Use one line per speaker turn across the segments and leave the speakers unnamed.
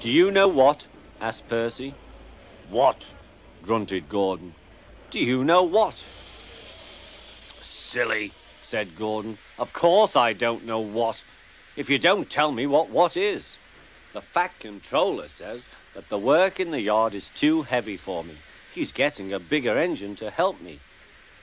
Do you know what? asked Percy.
What?
grunted Gordon. Do you know what?
Silly,
said Gordon. Of course I don't know what, if you don't tell me what what is. The Fat Controller says that the work in the yard is too heavy for me. He's getting a bigger engine to help me.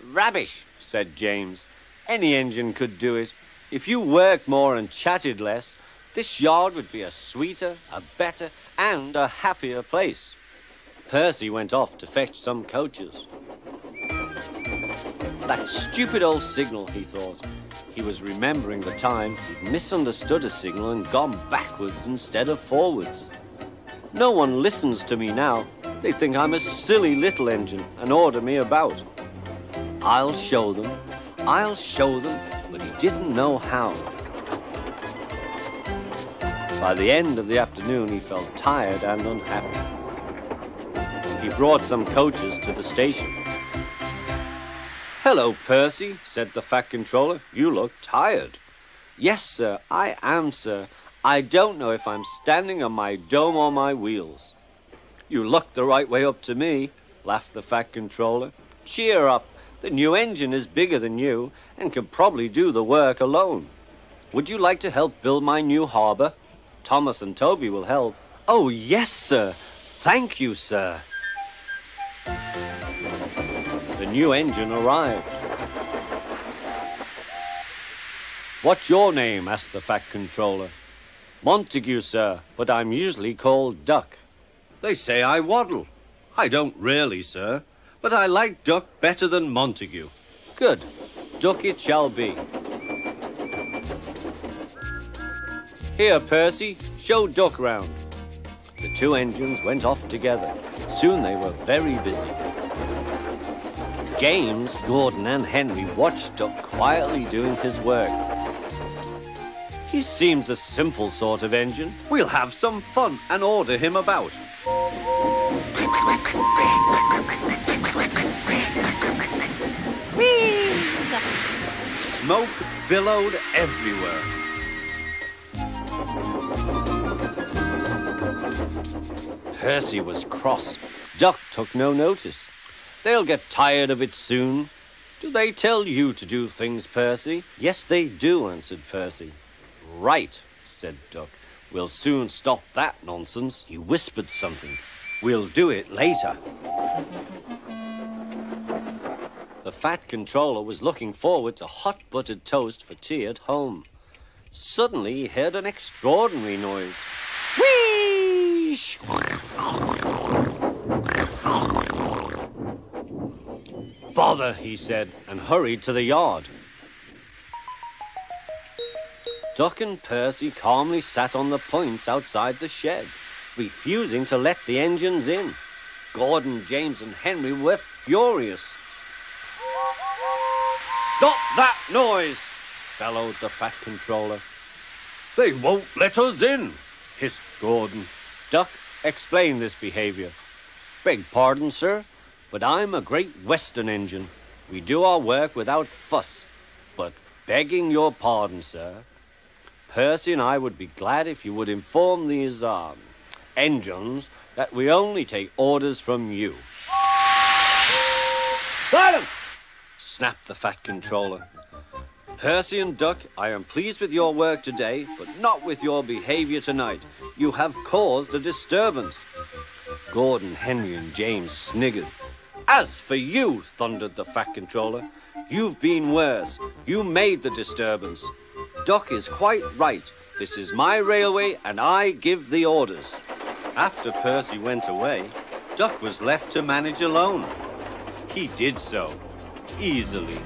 Rubbish, said James. Any engine could do it. If you worked more and chatted less, this yard would be a sweeter, a better, and a happier place. Percy went off to fetch some coaches. That stupid old signal, he thought. He was remembering the time he'd misunderstood a signal and gone backwards instead of forwards. No one listens to me now. They think I'm a silly little engine and order me about. I'll show them. I'll show them, didn't know how. By the end of the afternoon, he felt tired and unhappy. He brought some coaches to the station. Hello, Percy, said the Fat Controller. You look tired. Yes, sir, I am, sir. I don't know if I'm standing on my dome or my wheels. You look the right way up to me, laughed the Fat Controller. Cheer up. The new engine is bigger than you and can probably do the work alone. Would you like to help build my new harbor? Thomas and Toby will help. Oh, yes, sir. Thank you, sir. The new engine arrived. What's your name? asked the Fat Controller. Montague, sir, but I'm usually called Duck. They say I waddle. I don't really, sir, but I like Duck better than Montague. Good. Duck it shall be. Here, Percy, show Duck round. The two engines went off together. Soon they were very busy. James, Gordon, and Henry watched Duck quietly doing his work. He seems a simple sort of engine. We'll have some fun and order him about. Smoke billowed everywhere. Percy was cross. Duck took no notice. They'll get tired of it soon. Do they tell you to do things, Percy? Yes, they do, answered Percy. Right, said Duck. We'll soon stop that nonsense. He whispered something. We'll do it later. The Fat Controller was looking forward to hot buttered toast for tea at home. Suddenly he heard an extraordinary noise. Whee! Bother, he said, and hurried to the yard. Duck and Percy calmly sat on the points outside the shed, refusing to let the engines in. Gordon, James, and Henry were furious. Stop that noise! bellowed the Fat Controller. They won't let us in, hissed Gordon. Duck, explain this behavior. Beg pardon, sir, but I'm a great Western engine. We do our work without fuss. But begging your pardon, sir, Percy and I would be glad if you would inform these um, engines that we only take orders from you. Silence! snapped the Fat Controller. Percy and Duck, I am pleased with your work today, but not with your behavior tonight. You have caused a disturbance. Gordon, Henry, and James sniggered. As for you, thundered the Fat Controller, you've been worse. You made the disturbance. Duck is quite right. This is my railway, and I give the orders. After Percy went away, Duck was left to manage alone. He did so, easily.